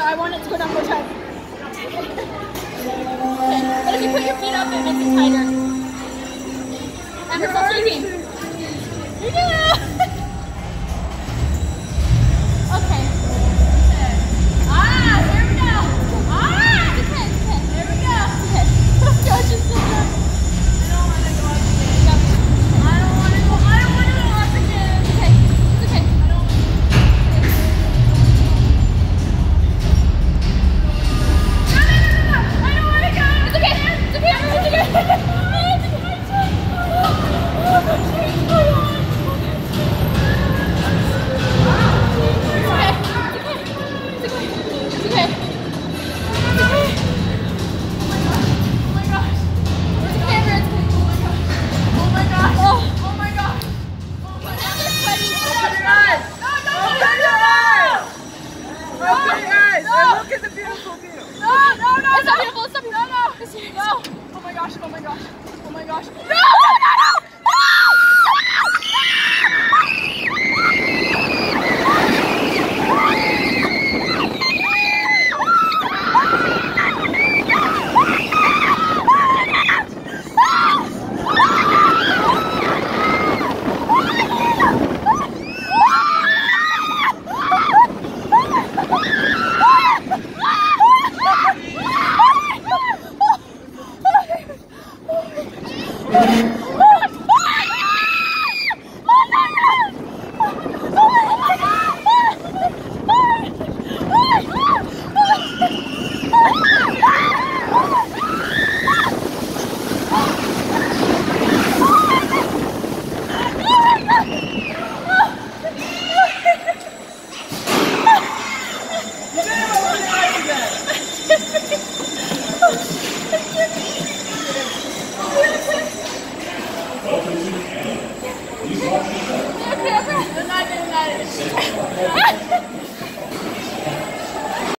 I want it to put your feet up, it makes it tighter. And we're still. You're doing Oh my gosh. No! Yes.